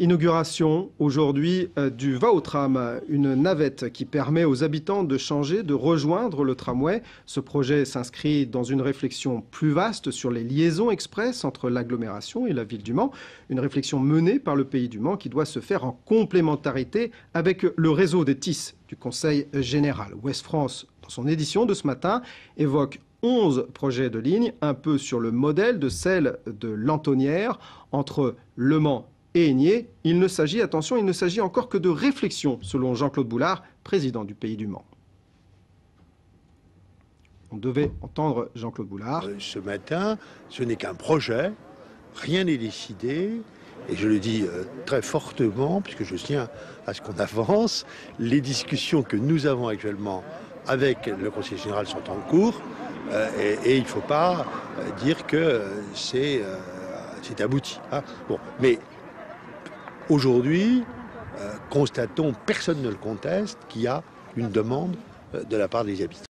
Inauguration aujourd'hui euh, du Vautram, une navette qui permet aux habitants de changer, de rejoindre le tramway. Ce projet s'inscrit dans une réflexion plus vaste sur les liaisons express entre l'agglomération et la ville du Mans. Une réflexion menée par le pays du Mans qui doit se faire en complémentarité avec le réseau des TIS du Conseil général. Ouest France, dans son édition de ce matin, évoque 11 projets de ligne, un peu sur le modèle de celle de l'Antonnière entre Le Mans et Il ne s'agit, attention, il ne s'agit encore que de réflexion, selon Jean-Claude Boulard, président du Pays du Mans. On devait entendre Jean-Claude Boulard. Euh, ce matin, ce n'est qu'un projet, rien n'est décidé, et je le dis euh, très fortement, puisque je tiens à ce qu'on avance, les discussions que nous avons actuellement avec le Conseil général sont en cours, euh, et, il ne faut pas dire que c'est abouti. Hein. Bon, mais Aujourd'hui, euh, constatons, personne ne le conteste, qu'il y a une demande euh, de la part des habitants.